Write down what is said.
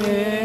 Yeah.